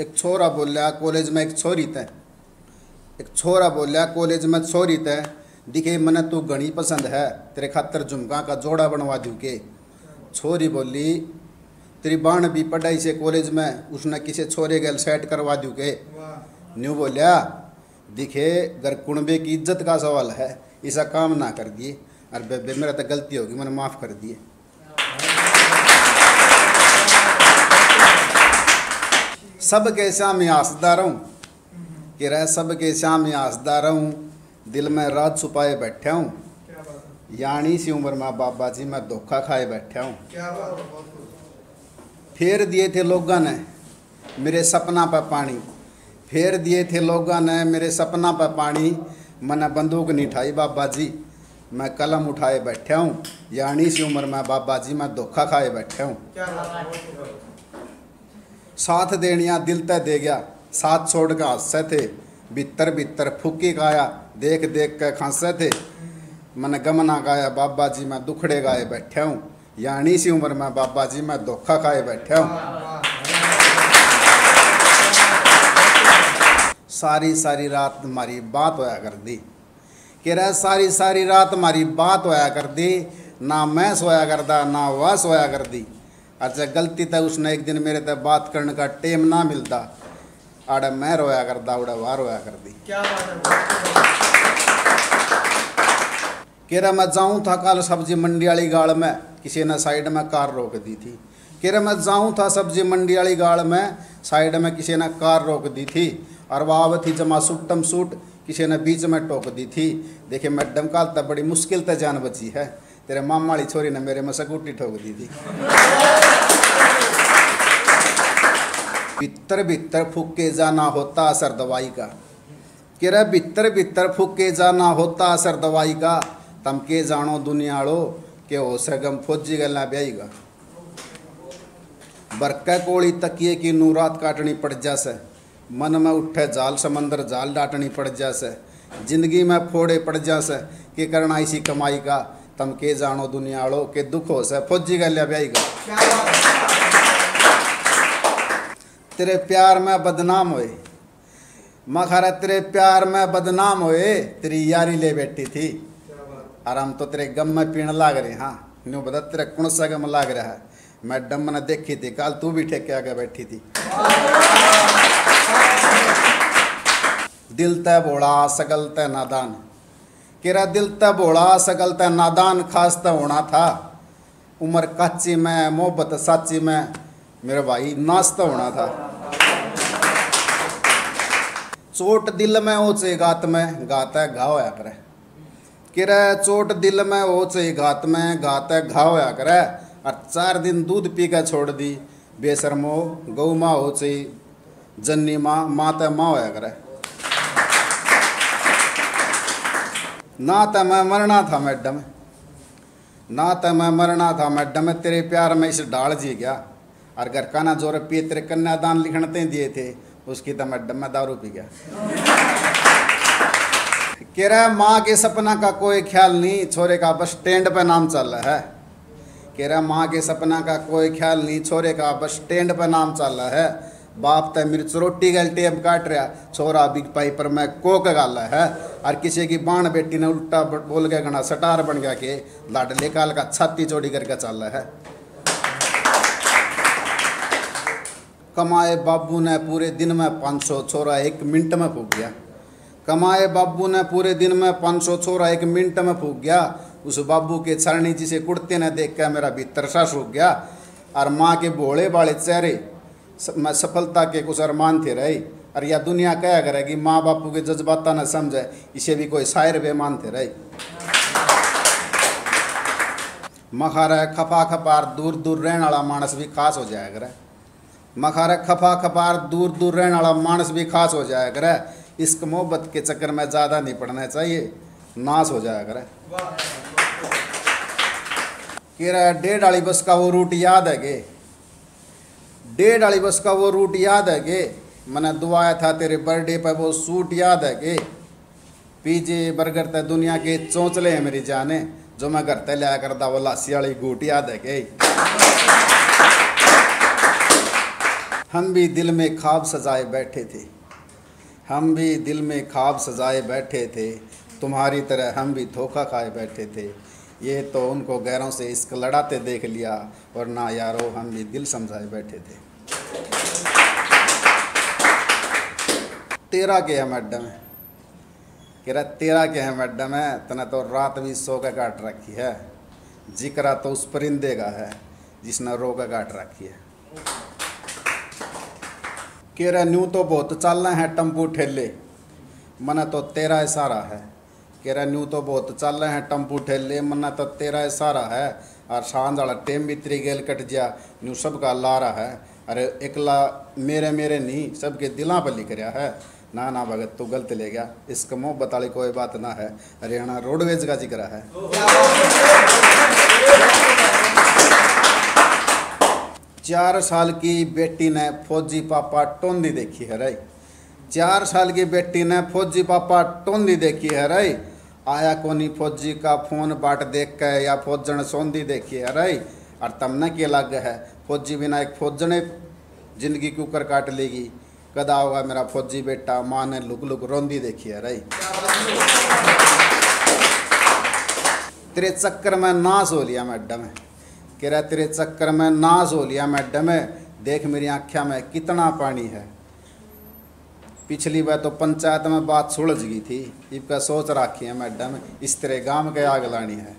एक छोरा बोलिया कॉलेज में एक छोरी तय एक छोरा बोलिया कॉलेज में छोरी तय दिखे मने तू घनी पसंद है। तेरे खातर झुमका का जोड़ा बनवा दू के। छोरी बोली तेरी बाण भी पढ़ाई से कॉलेज में उसने किसी छोरे गल सेट करवा दू के? न्यू बोलिया दिखे घर कुणबे की इज़्ज़त का सवाल है। ऐसा काम ना कर दिए बेबे मेरा तो गलती होगी मैंने माफ़ कर दिए। सबके सामने हंसदा रहूँ। कि रह सबके सामने हंसदा रहूँ। दिल में रात छुपाए बैठा हूँ। यानी सी उम्र में बाबा जी मैं धोखा खाए बैठा हूँ। फेर दिए थे लोगों ने मेरे सपना पर पानी। फेर दिए थे लोगों ने मेरे सपना पर पानी। मैंने बंदूक नहीं उठाई बाबा जी। मैं कलम उठाए बैठा हूँ। यानी सी उम्र में बाबा जी मैं धोखा खाए बैठा हूँ। साथ देनिया दिल तय दे गया। साथ छोड़ के हंसे थे। भीतर भीतर फूकी गाया देख देख के खांसे थे। मन गमना गाया बाबा जी मैं दुखड़े गाए बैठा हूँ। यानी सी उम्र में बाबा जी मैं धोखा खाए बैठे हूँ। सारी सारी रात हमारी बात होया कर दी कह रहा सारी सारी रात हमारी बात होया कर दी ना मैं सोया करदा, ना वह सोया कर दी अच्छा गलती तो उसने एक दिन मेरे तक बात करने का टेम ना मिलता। आड़े मैं रोया करदा उड़ा वाह रोया कर दी क्या रहा मैं जाऊँ था कल सब्ज़ी मंडी वाली गाड़ में किसी ने साइड में कार रोक दी थी। कह रहा मैं जाऊँ था सब्ज़ी मंडी वाली गाड़ में साइड में किसी ने कार रोक दी थी। और वह थी जमा सुटम सूट किसी ने बीच में टोक दी थी। देखिए मैं काल तब बड़ी मुश्किल से जान बची है। तेरे मामा वाली छोरी ने मेरे में सकूटी ठोक दी थी। भीतर भीतर फूक के जाना होता असर दवाई का। कह रहा भीतर भीतर फूक के जाना होता असर दवाई का। तम के जानो दुनियाड़ो के हो सगम फौजी गलना ब्याईगा बरका कोड़ी तकिए की नूरात काटनी पड़ जासे। मन में उठे जाल समंदर जाल डाटनी पड़ जासे। ज़िंदगी में फोड़े पड़ जासे। के करना इसी कमाई का? तम के जानो दुनियाड़ो के दुख हो से फौजी क्या बात है तेरे प्यार में बदनाम होए। मखरा तेरे प्यार में बदनाम होए, तेरी यारी ले बैठी थी। और हम तो तेरे गम में पीण लाग रहे हाँ। न्यू बता, तेरे कौन सा गम लाग रहा है। मैं डम ने देखी थी, कल तू भी ठेके आगे बैठी थी। दिल तय भोड़ा सकल तय नादान। केरा दिल तय भोड़ा सकल तय नादान खास त होना था। उम्र कच्ची में, मोहब्बत साची में, मेरे भाई नाश्ता होना था। चोट दिल में हो चे गात में गाता है घाव होया करे। किरे चोट दिल में हो चे गात में गाता है घाव होया करे। और चार दिन दूध पी के छोड़ दी, बेशरमो गौ माँ हो चे, जन्नी माँ माँ ते माँ होया करे। ना तो मैं मरना था, मैडम। ना तो मैं मरना था, मैडम। तेरे प्यार में इस डाल जी गया। और घर का ना ज़ोर पिए तेरे कन्यादान लिखणते दिए थे, उसकी तो मैडम में दारू पी गया। कह रहा है माँ के सपना का कोई ख्याल नहीं, छोरे का बस स्टैंड पे नाम चल रहा है। कह रहा माँ के सपना का कोई ख्याल नहीं, छोरे का बस स्टैंड पे नाम चल रहा है। बाप तो मिर्च रोटी गल टेप काट रहा छोरा बिग पाइपर में कोक गाला है। और किसी की बाण बेटी ने उल्टा बोल के गना सटार बन गया के लाडले काल का छाती चौड़ी करके चल रहा है। कमाए बाबू ने पूरे दिन में पाँच सौ, छोरा एक मिनट में फूक गया। कमाए बाबू ने पूरे दिन में पाँच सौ, छोरा एक मिनट में फूक गया। उस बाबू के छरणी जिसे कुर्ते ने देख कर मेरा भीतर सा सूख गया। और माँ के भोले वाले चेहरे सफलता के कुछ अरमान थे रही। और यह दुनिया क्या करेगी माँ बापू के जज्बाता न समझे इसे भी कोई शायर बेमान थे रही। मखारा खपा खपार दूर दूर रहने वाला मानस भी खास हो जाया करे। मखारा खपा खपार दूर दूर रहने वाला मानस भी खास हो जाया करे। इश्क मोहब्बत के चक्कर में ज़्यादा नहीं पड़ना चाहिए नाश हो जाया करे। कह रहा डेढ़ वाली बस का वो रूट याद है के? डेढ़ वाली बस का वो रूट याद है के? मैंने दुआया था तेरे बर्थडे पर वो सूट याद है के? पीजे बर्गर ते दुनिया के चौंचले हैं मेरी जाने, जो मैं घर ते लिया करता वो लासी वाली गूट याद है के? हम भी दिल में ख्वाब सजाए बैठे थे। हम भी दिल में ख्वाब सजाए बैठे थे। तुम्हारी तरह हम भी धोखा खाए बैठे थे। ये तो उनको गैरों से इश्क लड़ाते देख लिया और ना यारो हम भी दिल समझाए बैठे थे। तेरा के है। मैडम कह रहा, तेरा के है मैडम है, तना तो रात भी सो के काट रखी है। जिक्रा तो उस परिंदे का है, जिसने रो के काट रखी है। कह रहा, न्यू तो बहुत चलना है, टम्पू ठेले। मना तो तेरा इशारा है। कह रहा न्यू तो बहुत चल रहे हैं, टम्पू ठेले मना तो तेरा सारा है। और साँझ वाला टेम भी तेरी गेल कट जा न्यू सबका लारा है। अरे एकला मेरे मेरे नहीं, सबके दिलों पर लिख रहा है। ना ना भगत, तू गलत ले गया। इसका मोहब्बत वाली कोई बात ना है। हरियाणा रोडवेज़ का ज़िक्र है। चार साल की बेटी ने फौजी पापा टोंदी देखी है रही चार साल की बेटी ने फौजी पापा टोंदी देखी है रही आया कोनी फौजी का फ़ोन बाट देख के या फौजन सौंधी देखी है रही और तमने के लग है? फौजी बिना एक फौजने ज़िंदगी के ऊपर काट लेगी। कदा होगा मेरा फौजी बेटा, माँ ने लुक लुक रोंदी देखी है रही तेरे चक्कर में नाश हो लिया मैडम। है कह रहा तेरे चक्कर में नाश हो लिया मैडम। है देख मेरी आँख्या में कितना पानी है। पिछली बार तो पंचायत में बात सुलझ गई थी। इनका सोच रखी है मैडम, इस तरह गाँव के आग लानी है।